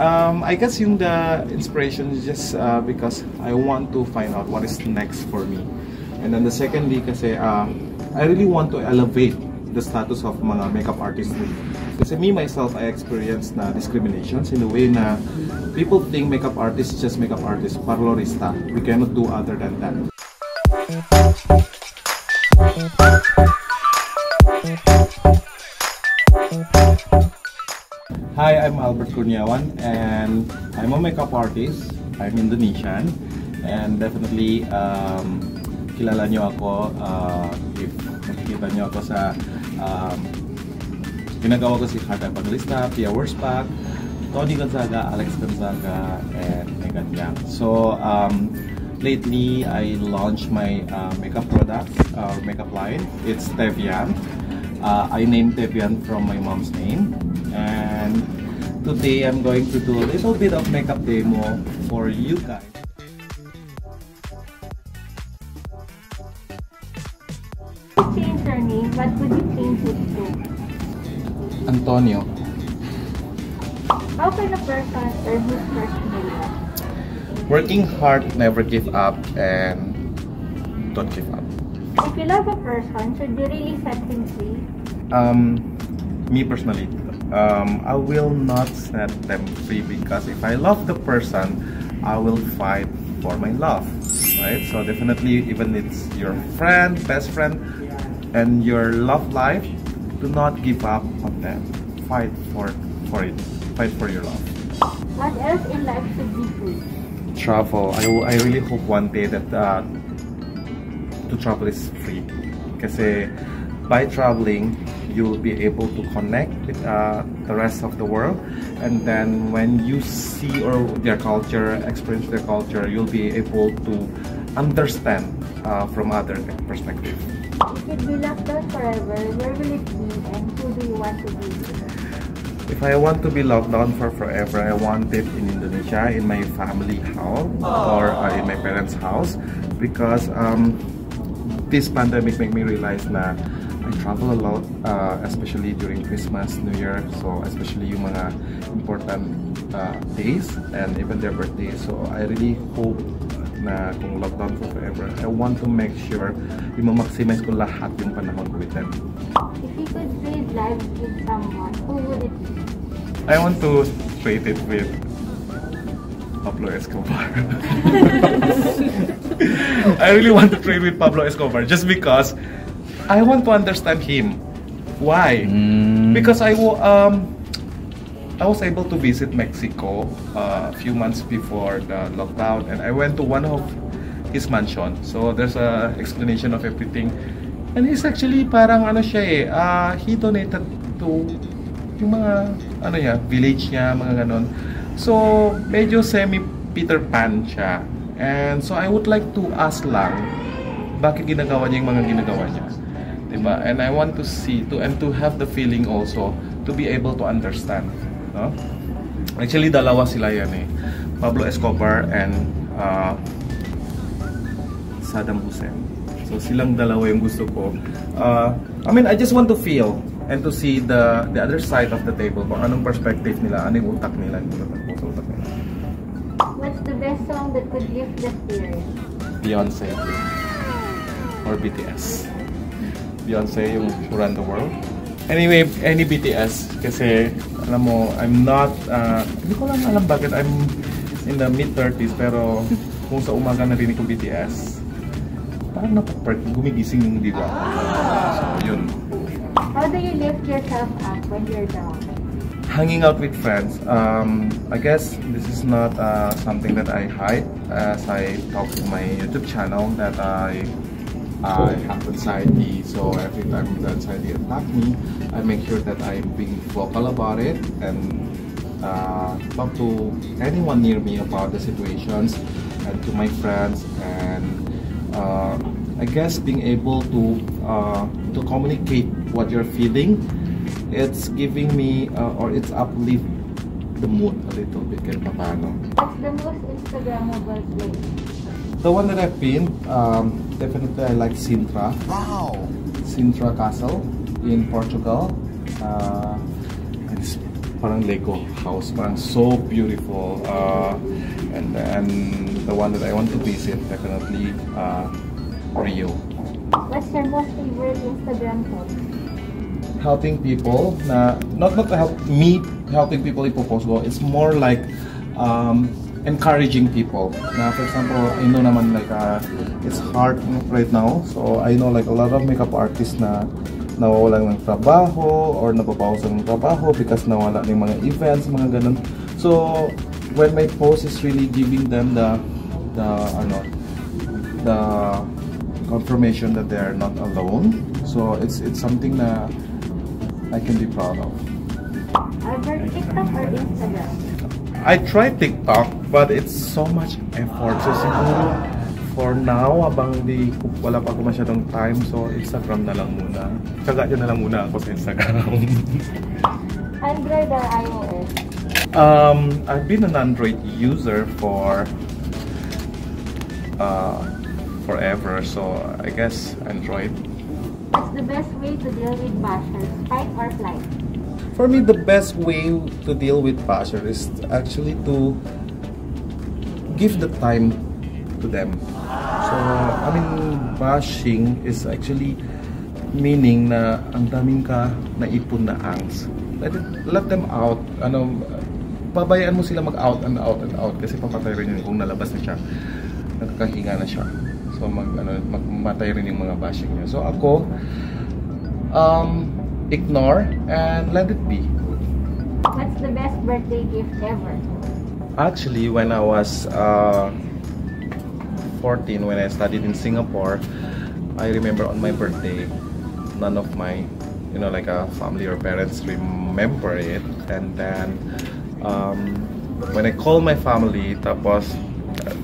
Um, I guess yung the inspiration is just uh, because I want to find out what is next for me. And then the secondly kasi uh, I really want to elevate the status of mga makeup artists din. Kasi me myself, I experienced na discriminations in the way na people think makeup artists is just makeup artists, parlorista. We cannot do other than that. Hi, I'm Albert Kurniawan and I'm a makeup artist. I'm Indonesian and definitely um, kilala nyo ako uh, if nakikita nyo ako sa um, ginagawa ko si Heart Evangelista, Pia Worspak, Tony Gonzaga, Alex Gonzaga, and Megan Yang. So, um, lately I launched my uh, makeup product, or uh, makeup line. It's Tevian. Uh, I named Tevian from my mom's name. And today I'm going to do a little bit of makeup demo for you guys. change your name, what would you change it to? Antonio. How can a person earn his first million? Working hard, never give up, and don't give up. If you love a person, should you really set him free? Um, me personally, um, I will not set them free because if I love the person, I will fight for my love, right? So definitely, even it's your friend, best friend, and your love life, do not give up on them. Fight for for it. Fight for your love. What else in life should be free? Travel. I, I really hope one day that uh, to travel is free. Kasi by traveling, you'll be able to connect with uh, the rest of the world. And then when you see or their culture, experience their culture, you'll be able to understand uh, from other perspective. If you'd be locked down forever, where will it be and who do you want to be If I want to be locked down for forever, I want it in Indonesia, in my family house or uh, in my parents' house because um, this pandemic made me realize na Travel a lot, uh, especially during Christmas, New Year, so especially yung mga important uh, days and even their birthdays. So I really hope na kung lockdown for forever, I want to make sure yung maximize ko lahat yung panahon ko with them. If you could trade lives with someone, who would it be? I want to trade it with Pablo Escobar. I really want to trade with Pablo Escobar just because I want to understand him. Why? Mm. Because I um I was able to visit Mexico uh, a few months before the lockdown, and I went to one of his mansion. So there's a explanation of everything, and he's actually parang ano siya eh, uh, he donated to yung mga ano ya village niya, mga ganon. So medyo semi Peter Pan siya. And so I would like to ask lang bakit ginagawa niya yung mga ginagawa niya. 'Di ba? And I want to see to and to have the feeling also to be able to understand, no? Actually dalawa sila yan eh. Pablo Escobar and uh, Saddam Hussein. So silang dalawa yung gusto ko. Uh, I mean, I just want to feel and to see the the other side of the table kung anong perspective nila, anong utak nila, yung utak nila. What's the best song that could lift the spirit? Beyonce or BTS. Beyonce yung Run the World. Anyway, any BTS kasi alam mo, I'm not uh, hindi ko lang alam bakit I'm in the mid-30s pero kung sa umaga narinig ko BTS parang napapart, gumigising yung diwa. So, yun. How do you lift yourself up when you're down? hanging out with friends. Um, I guess this is not uh, something that I hide as I talk to my YouTube channel that I I have anxiety. So every time the anxiety attack me, I make sure that I'm being vocal about it and uh, talk to anyone near me about the situations and to my friends and uh, I guess being able to uh, to communicate what you're feeling it's giving me uh, or it's uplift the mood a little bit kahit paano. What's the most Instagrammable place? The one that I've been, um, definitely I like Sintra. Wow. Sintra Castle in Portugal. Uh, it's parang Lego house, parang so beautiful. Uh, and then the one that I want to visit, definitely uh, Rio. What's your most favorite Instagram post? Helping people, na not not to help me helping people ipopost ko. It's more like um, encouraging people. Na for example, I know naman like uh, it's hard right now. So I know like a lot of makeup artists na nawawalan ng trabaho or napapawasan ng trabaho because nawala ng mga events, mga ganun. So when my post is really giving them the the ano the confirmation that they are not alone. So it's it's something na I can be proud of. Either TikTok or Instagram? I tried TikTok, but it's so much effort. So siguro for now, abang di wala pa ako masyadong time, so Instagram na lang muna. Tsaga na lang muna ako sa Instagram. Android or iOS? um, I've been an Android user for uh, forever, so I guess Android. What's the best way to deal with bashers? Fight or flight? For me, the best way to deal with basher is actually to give the time to them. So, I mean, bashing is actually meaning na ang daming ka naipon na angst. Let, it, let them out. Ano, pabayaan mo sila mag-out and out and out kasi papatay rin yun kung nalabas na siya. Nakakahinga na siya. So, mag, ano, magmatay rin yung mga bashing niya. So, ako, um, ignore and let it be. What's the best birthday gift ever? Actually, when I was uh, 14, when I studied in Singapore, I remember on my birthday, none of my, you know, like a family or parents remember it. And then, um, when I call my family, tapos, uh,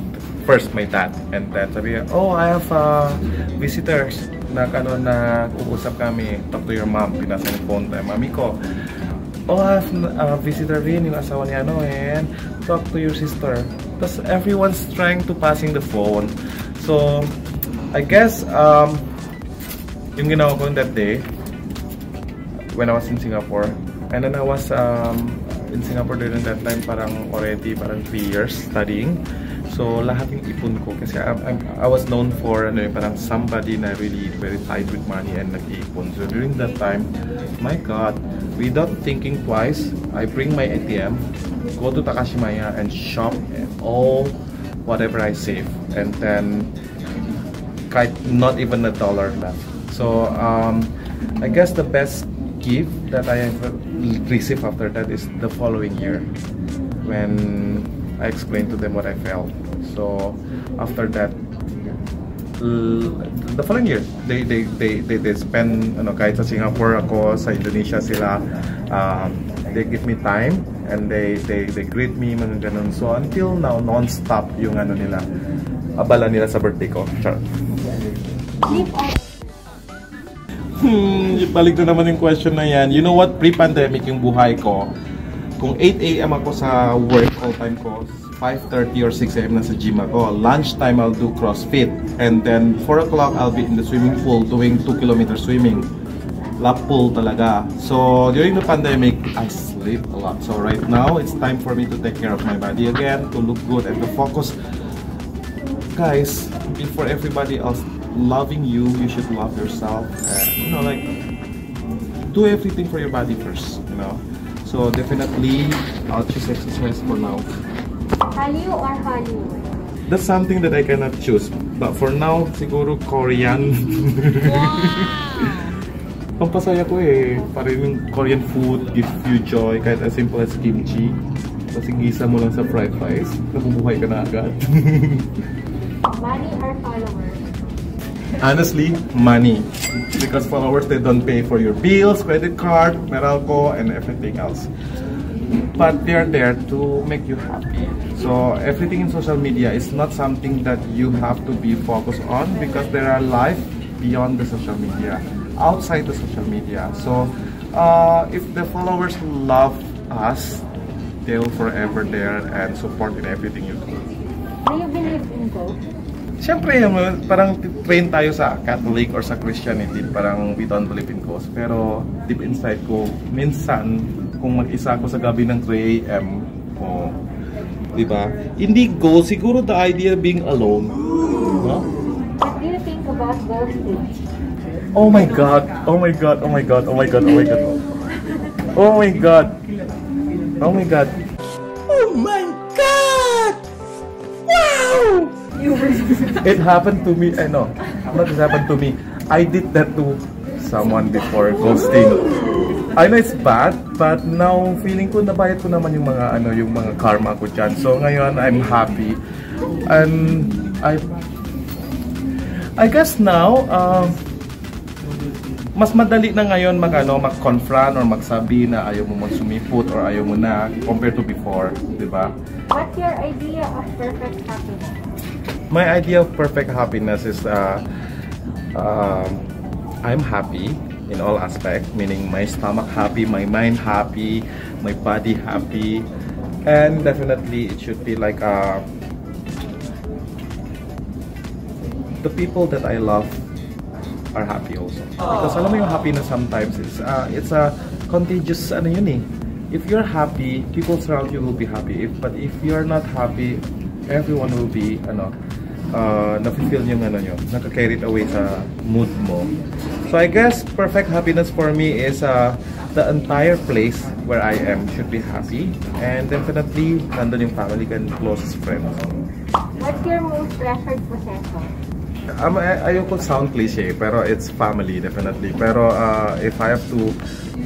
first my dad, and then sabi oh, I have uh, visitors na ano na uusap kami, talk to your mom, pinasa yung phone tayo, mami ko. Oh, I have uh, visitor rin yung asawa ni ano and talk to your sister. Tapos everyone's trying to passing the phone. So, I guess, um, yung ginawa ko that day, when I was in Singapore, and then I was um, in Singapore during that time parang already parang 3 years studying. So, lahat ipon ko kasi I, I, I was known for ano, yung parang somebody na really very tight with money and nag-iipon. So, during that time, my God, without thinking twice, I bring my ATM, go to Takashimaya and shop all whatever I save. And then, kahit not even a dollar left. So, um, I guess the best gift that I have received after that is the following year when I explained to them what I felt. So after that, the following year, they they they they, they spend ano kahit sa Singapore ako, sa Indonesia sila, um, they give me time and they they they greet me mga ganun. So until now, non-stop yung ano nila, abala nila sa birthday ko. Char. Hmm, balik na naman yung question na yan. You know what? Pre-pandemic yung buhay ko. Kung 8 a.m. ako sa work, all time ko, 5.30 or 6 a.m. na sa gym ako. Lunchtime, I'll do CrossFit. And then, 4 o'clock, I'll be in the swimming pool doing 2 kilometer swimming. Lap pool talaga. So, during the pandemic, I sleep a lot. So, right now, it's time for me to take care of my body again, to look good and to focus. Guys, before everybody else loving you, you should love yourself. And, you know, like, do everything for your body first, you know. So, definitely, I'll choose exercise for now. Hallyu or Hollywood? That's something that I cannot choose. But for now, siguro Korean. Pampasaya ko eh. Parang yung Korean food gives you joy. Kahit as simple as kimchi. Tapos igisa mo lang sa fried rice. Nabubuhay ka na agad. Money or followers? Honestly, money. Because followers, they don't pay for your bills, credit card, Meralco, and everything else. But they're there to make you happy. So everything in social media is not something that you have to be focused on because there are life beyond the social media, outside the social media. So uh, if the followers love us, they'll forever there and support in everything you do. Do you believe in ghosts? Siyempre, parang train tayo sa Catholic or sa Christianity, parang we don't believe in ghosts. Pero deep inside ko, minsan, kung mag-isa ako sa gabi ng 3 a.m. Oh, di ba? Hindi go, siguro the idea being alone. No? What do you think about ghosting? Oh my god. Oh my god. Oh my god. Oh my god. Oh my god. Oh my god. Oh my god. Oh It happened to me. I know. Not it happened to me. I did that to someone before ghosting. I know it's bad, but now feeling ko nabayad ko naman yung mga ano yung mga karma ko dyan. So ngayon I'm happy. And I I guess now um mas madali na ngayon mag ano, mag-confront or magsabi na ayaw mo magsumipot or ayaw mo na compared to before, 'di ba? What's your idea of perfect happiness? My idea of perfect happiness is uh, um, I'm happy in all aspects, meaning my stomach happy, my mind happy, my body happy, and definitely it should be like uh, the people that I love are happy also. Because alam mo yung happiness sometimes is uh, it's a contagious ano yun eh. If you're happy, people around you will be happy. If, but if you're not happy, everyone will be ano uh, nafe-feel yung ano nyo, naka-carried away sa mood mo. So I guess perfect happiness for me is uh, the entire place where I am should be happy and definitely nandun yung family and closest friends. What's your most treasured possession? Um, ay ayoko sound cliche, pero it's family definitely. Pero uh, if I have to,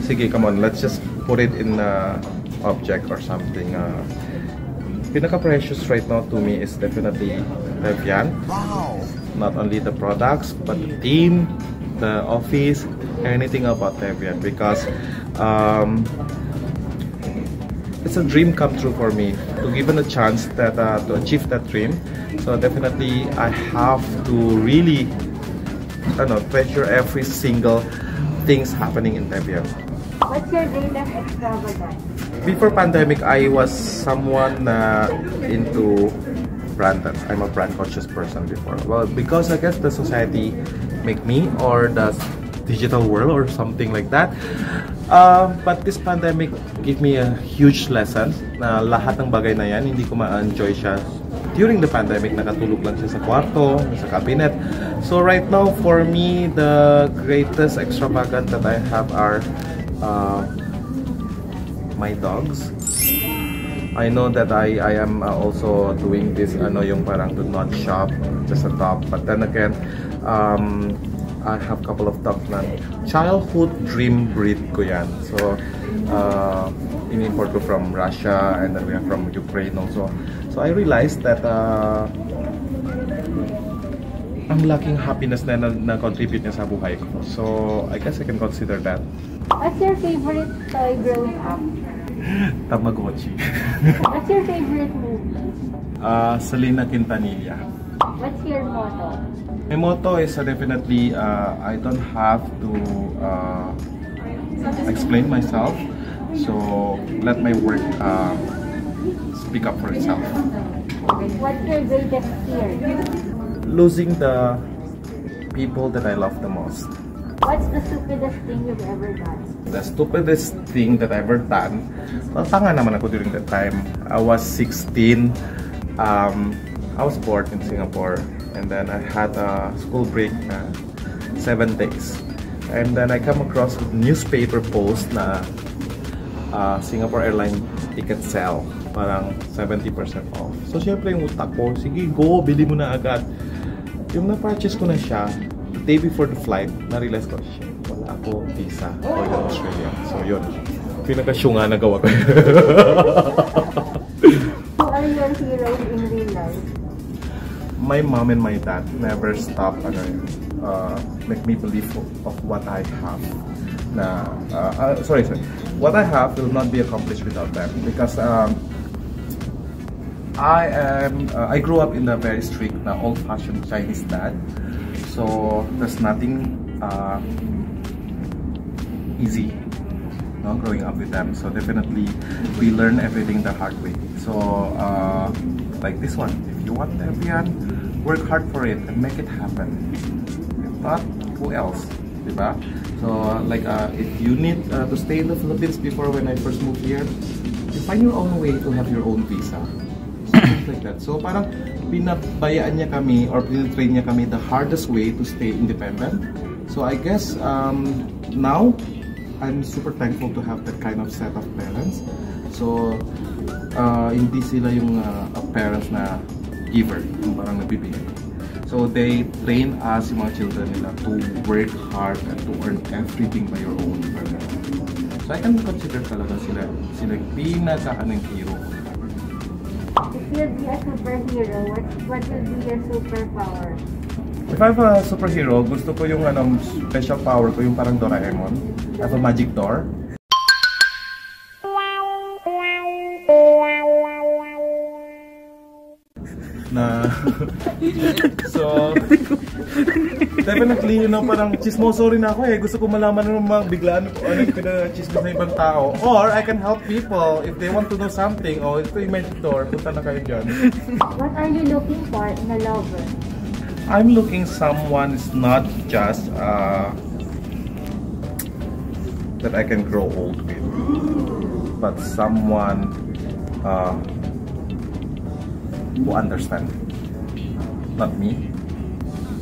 sige, come on, let's just put it in a object or something. Uh, pinaka-precious right now to me is definitely Devian. Not only the products, but the team, the office, anything about Devian. Because um, it's a dream come true for me to given a chance that uh, to achieve that dream so definitely i have to really I don't know treasure every single things happening in Debian. What's your greatest extravagance? Before pandemic i was someone uh, into brand i'm a brand conscious person before well because i guess the society make me or the digital world or something like that Um, but this pandemic gave me a huge lesson na lahat ng bagay na yan, hindi ko ma-enjoy siya. During the pandemic, nakatulog lang siya sa kwarto, sa cabinet. So right now, for me, the greatest extravagant that I have are uh, my dogs. I know that I I am uh, also doing this ano yung parang do not shop just a dog but then again um, I have couple of dogs na childhood dream breed ko yan. So, uh, in-import ko from Russia and then we have from Ukraine also. So, I realized that uh, ang laking happiness na na-contribute niya sa buhay ko. So, I guess I can consider that. What's your favorite toy growing up? Tamagotchi. What's your favorite movie? uh, Selena Quintanilla. What's your motto? My motto is uh, definitely uh, I don't have to uh, explain myself. So let my work uh, speak up for itself. What's your greatest fear? Losing the people that I love the most. What's the stupidest thing you've ever done? The stupidest thing that I ever done, well, tanga naman ako during that time. I was 16. Um, I was born in Singapore and then I had a school break na 7 days. And then I come across a newspaper post na uh, Singapore Airline ticket sale. Parang 70% off. So, syempre yung utak ko, sige, go, bili mo na agad. Yung na-purchase ko na siya, day before the flight, na-realize ko, shit, wala ako visa for Australia. So, yun. Pinaka-syunga na gawa ko. Who are your heroes in real life? my mom and my dad never stop ano, uh, make me believe of what I have. Na, uh, uh, sorry, sorry. What I have will not be accomplished without them because um, I am uh, I grew up in a very strict, uh, old-fashioned Chinese dad. So there's nothing uh, easy no, growing up with them. So definitely we learn everything the hard way. So uh, like this one, if you want everyone, work hard for it and make it happen. Not, who else? diba? So, like, uh, if you need uh, to stay in the Philippines before when I first moved here, you find your own way to have your own visa. Like that. So, parang pinabayaan niya kami or pinatrain niya kami the hardest way to stay independent. So, I guess, um, now, I'm super thankful to have that kind of set of parents. So, uh, hindi sila yung uh, parents na giver, yung parang nabibigay. So they train us, yung mga children nila, to work hard and to earn everything by your own. So I can consider talaga sila, sila pinaka anong hero. If you'd be a superhero, what, what will be your superpower? If I have a superhero, gusto ko yung ano, special power ko, yung parang Doraemon. Have a magic door. na so definitely you know parang chismoso rin ako eh. Gusto ko malaman ng mga biglaan ano yung pinachismos ng ibang tao. Or I can help people if they want to know something. Oh ito yung door. Punta na kayo dyan. What are you looking for in a lover? I'm looking someone is not just uh, that I can grow old with. But someone uh, who understand. Not me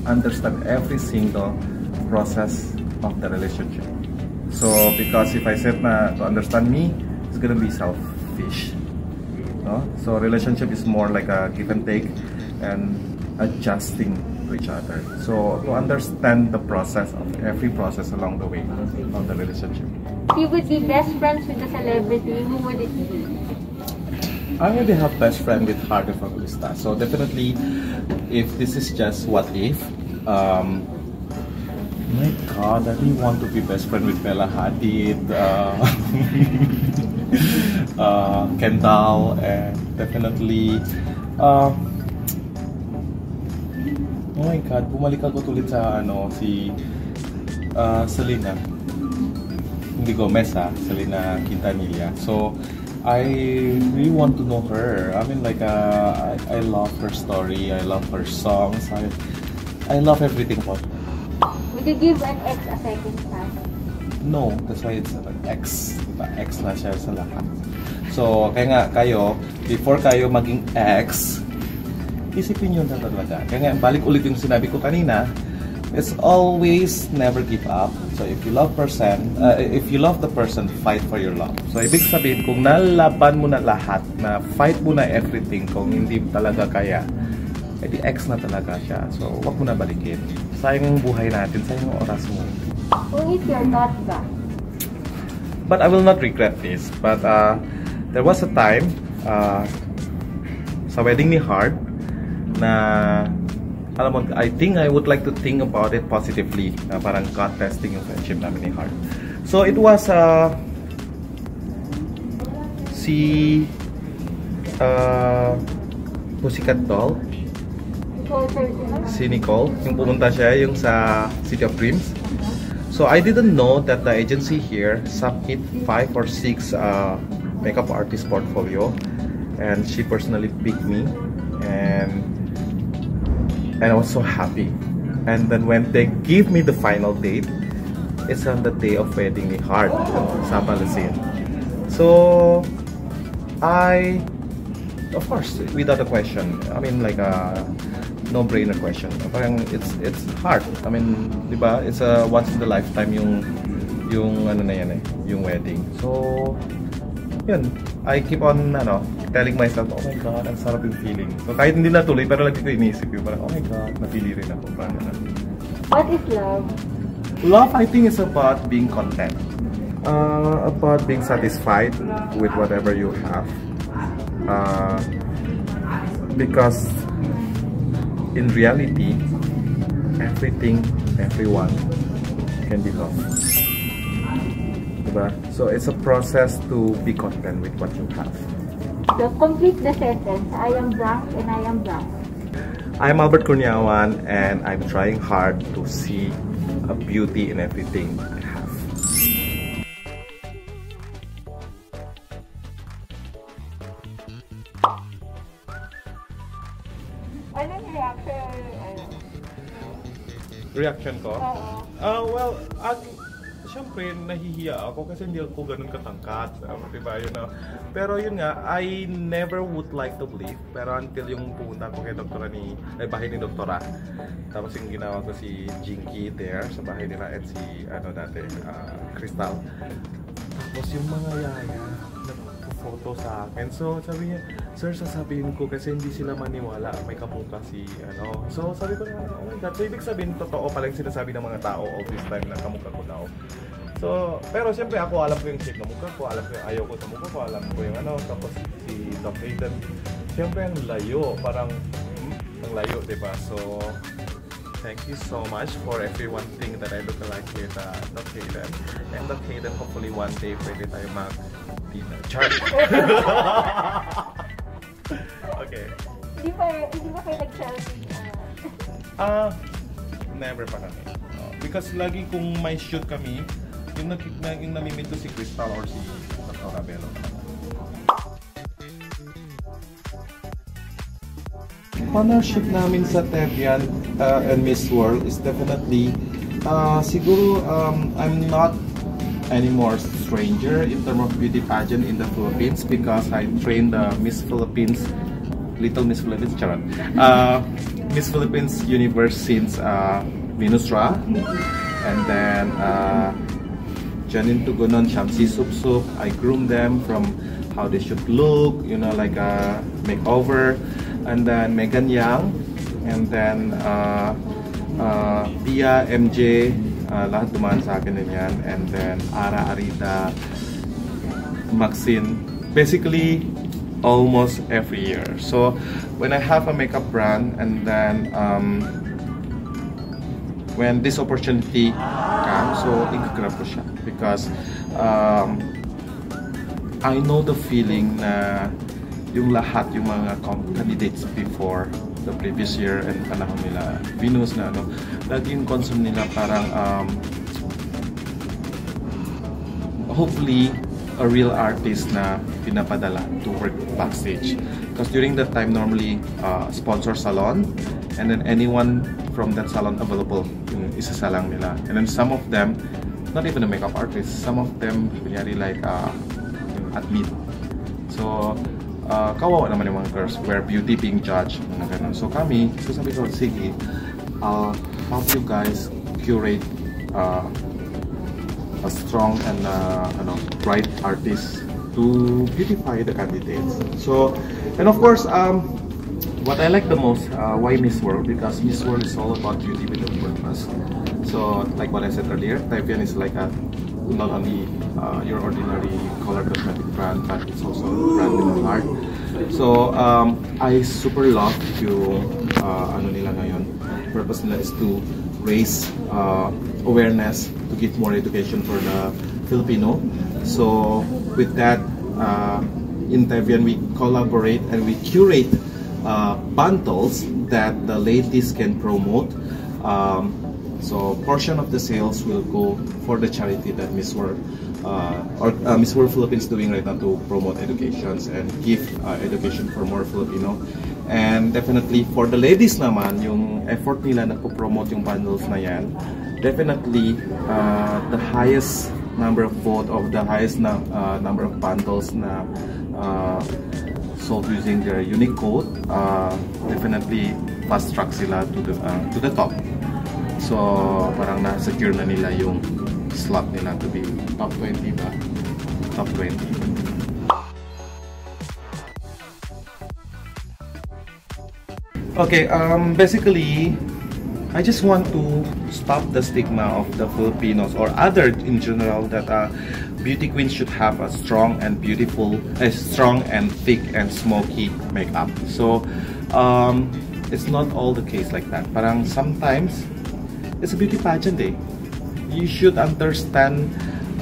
understand every single process of the relationship so because if I said na uh, to understand me it's gonna be selfish no? so relationship is more like a give and take and adjusting to each other so to understand the process of every process along the way of the relationship If you would be best friends with a celebrity, who would it be? I already have best friend with Harvey Evangelista. So definitely, if this is just what if, um, my God, I really want to be best friend with Bella Hadid, uh, uh, Kendall, and definitely, uh, oh my God, bumalik ako tulit sa ano si uh, Selena. Hindi Gomez ha, Selena Quintanilla. So, I really want to know her. I mean, like, uh, I, I love her story. I love her songs. I, I love everything about her. Would you give an ex a second chance? No, that's why it's an X. Diba? X na siya sa lahat. So, kaya nga kayo, before kayo maging X, isipin nyo na talaga. Kaya nga, balik ulit yung sinabi ko kanina, it's always never give up. So if you love person, uh, if you love the person, fight for your love. So ibig sabihin, kung nalaban mo na lahat, na fight mo na everything, kung hindi talaga kaya, edi ex na talaga siya. So wag mo na balikin. Sayang yung buhay natin, sayang yung oras mo. Who is your thought ba? But I will not regret this. But uh, there was a time uh, sa wedding ni Hart na alam mo, I think I would like to think about it positively. Na parang God testing yung friendship namin ni Hart. So it was uh, si uh, Pussycat Doll, si Nicole, yung pumunta siya yung sa City of Dreams. So I didn't know that the agency here submit five or six uh, makeup artist portfolio, and she personally picked me, and I was so happy. And then when they give me the final date, it's on the day of wedding ni Heart sa Palasin. So I, of course, without a question, I mean like a no-brainer question. Parang it's it's hard. I mean, 'di ba? It's a once in a lifetime yung yung ano na yan eh, yung wedding. So yun, I keep on ano, telling myself, oh my God, ang sarap yung feeling. So kahit hindi natuloy, pero lagi ko iniisip yung parang, oh my God, napili rin ako. Parang. What is love? Love, I think, is about being content. Uh, about being satisfied with whatever you have. Uh, because in reality, everything, everyone can be loved. So it's a process to be content with what you have. So complete the sentence. I am blank and I am blank. I'm Albert Cunyawan and I'm trying hard to see a beauty in everything I have. Anong reaction? reaction ko? Oo. Ah, well, at syempre nahihiya ako kasi hindi ako ganun katangkat, uh, diba yun na. Pero yun nga, I never would like to believe. Pero until yung pumunta ko kay doktora ni, ay bahay ni doktora. Tapos yung ginawa ko si Jinky there sa bahay nila at si ano dati, ah, Crystal. Tapos yung mga yaya, nagpo-photo sa akin. So sabi niya, sir sasabihin ko kasi hindi sila maniwala may kamukha si ano. So sabi ko na, oh my god. So ibig sabihin, totoo pala yung sinasabi ng mga tao all this time na kamukha ko daw. So, pero siyempre ako alam ko yung shape ng mukha ko, alam ko yung ayaw ko sa mukha ko, alam ko yung ano, tapos si Doc Hayden, siyempre ang layo, parang hmm, ang layo, di ba? So, thank you so much for everyone think that I look alike with uh, Doc Hayden. And Doc Hayden, hopefully one day pwede tayo mag dinner. Char! okay. Hindi pa, hindi pa kayo nag-selfie. Ah, ah. never pa kami. Uh, because lagi kung may shoot kami, yung, nag, na, yung namimit ko si Crystal or si Dr. Rabelo. Partnership namin sa Tevian uh, and Miss World is definitely uh, siguro um, I'm not anymore stranger in terms of beauty pageant in the Philippines because I trained the Miss Philippines Little Miss Philippines charot. Uh, Miss Philippines Universe since uh, Venus Ra and then uh, Janine Tugunon, Shamsi Sup Sup. I groom them from how they should look, you know, like a makeover. And then Megan Yang, and then uh, uh, Pia, MJ, uh, lahat dumaan sa akin din yan. And then Ara Arita, Maxine. Basically, almost every year. So when I have a makeup brand and then um, when this opportunity comes, so i-grab ko siya because um, I know the feeling na yung lahat, yung mga candidates before the previous year and panahon nila Venus na ano, lagi yung concern nila parang um, hopefully a real artist na pinapadala to work backstage. Because during that time, normally, uh, sponsor salon, and then anyone from that salon available, yung isa lang nila. And then some of them, not even a makeup artist, some of them, kunyari like, uh, athlete. So, uh, kawawa naman yung mga girls where beauty being judged, mga ganun. So kami, so sabi ko, sige, I'll help you guys curate uh, a strong and uh, ano, bright artist to beautify the candidates. So, and of course, um, what I like the most, uh, why Miss World? Because Miss World is all about beauty with a purpose. So, like what I said earlier, Typian is like a not only uh, your ordinary color cosmetic brand, but it's also brand with heart. So, um, I super love yung uh, ano nila ngayon. Purpose nila is to raise uh, awareness to give more education for the Filipino. So with that, uh, in Tevian we collaborate and we curate uh, bundles that the ladies can promote. Um, so portion of the sales will go for the charity that Miss World uh, or uh, Miss World Philippines doing right now to promote educations and give uh, education for more Filipino. And definitely for the ladies naman, yung effort nila na po-promote yung bundles na yan, definitely uh, the highest number of vote of the highest na, uh, number of bundles na uh, sold using their unique code, uh, definitely fast track sila to the uh, to the top. So parang na-secure na nila yung slot nila to be top 20 ba? Top 20. Okay, um, basically, I just want to stop the stigma of the Filipinos or other in general that uh, beauty queens should have a strong and beautiful, a strong and thick and smoky makeup. So, um, it's not all the case like that. Parang sometimes, it's a beauty pageant eh. You should understand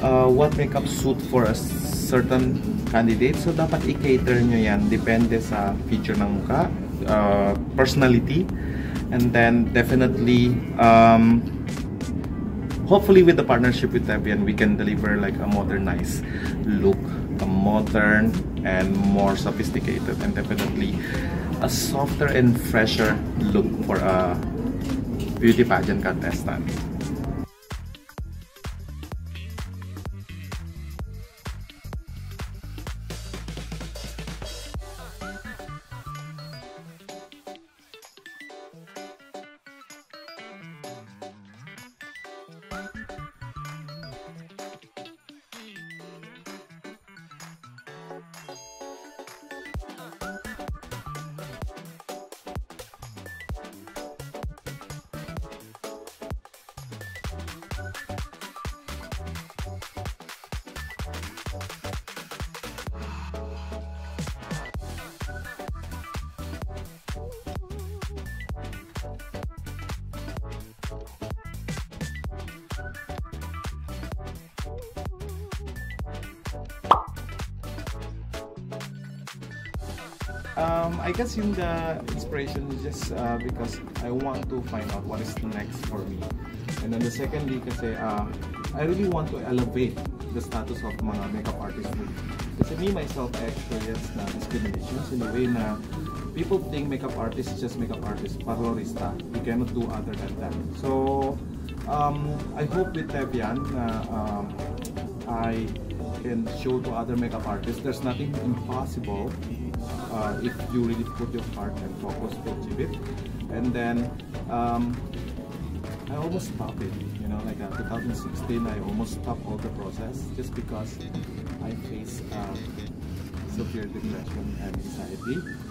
uh, what makeup suit for a certain candidate. So, dapat i-cater nyo yan. Depende sa feature ng mukha, uh, personality, and then definitely um, hopefully with the partnership with Debian we can deliver like a modernized look a modern and more sophisticated and definitely a softer and fresher look for a beauty pageant contestant. Um, I guess yung the inspiration is just uh, because I want to find out what is next for me. And then the secondly kasi uh, I really want to elevate the status of mga makeup artists. Kasi me myself, I experienced na discrimination in the way na people think makeup artist is just makeup artist, parlorista. You cannot do other than that. So, um, I hope with Tevian na um, I can show to other makeup artists there's nothing impossible uh, if you really put your heart and focus to achieve it. And then um, I almost stopped it, you know, like uh, 2016, I almost stopped all the process just because I faced uh, severe depression and anxiety.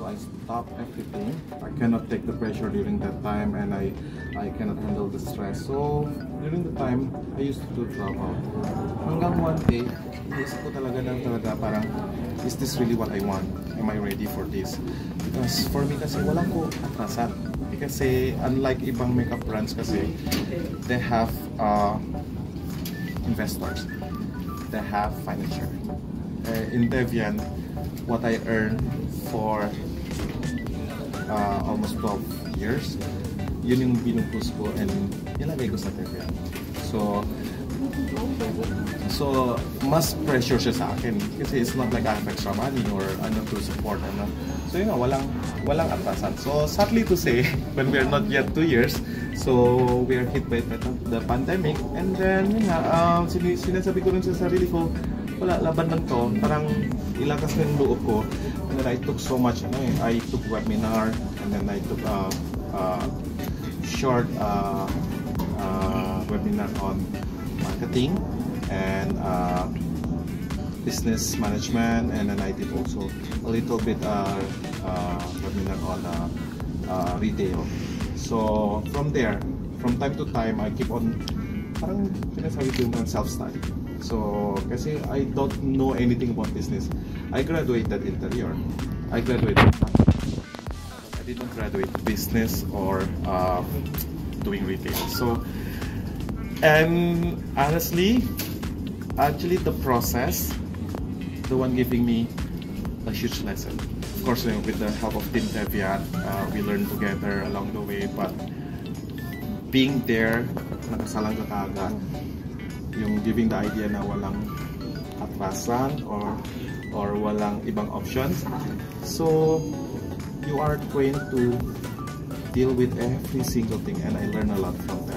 So I stopped everything. I cannot take the pressure during that time and I, I cannot handle the stress. So during the time, I used to drop out. Hanggang one day, naisip ko talaga na talaga parang, is this really what I want? Am I ready for this? Because for me kasi wala ko atrasan. Kasi unlike ibang makeup brands kasi, they have uh, investors. They have financial. Uh, in Devian, what I earn for uh, almost 12 years, yun yung binubus ko and nilagay ko sa Devian. So, So, mas pressure siya sa akin. Kasi it's not like I have extra money or ano to support. Ano. So, yun nga, walang, walang atasan. So, sadly to say, when we are not yet two years, so we are hit by the, pandemic. And then, yun nga, um, sin sinasabi ko rin sa sarili ko, wala, laban lang to. Parang ilakas na yung loob ko. Then I took so much, eh, I took webinar, and then I took uh, uh, short uh, uh, webinar on marketing and uh, business management and then I did also a little bit uh, uh, webinar on uh, uh, retail. So from there from time to time I keep on parang sinasabi ko yung self-study so kasi I don't know anything about business. I graduated interior. I graduated I did not graduate business or uh, doing retail. So and honestly actually the process the one giving me a huge lesson. Of course know, with the help of Tim Deviat uh, we learned together along the way but being there nakasalang ka kaagad yung giving the idea na walang atrasan or or walang ibang options. So you are trained to deal with every single thing and I learned a lot from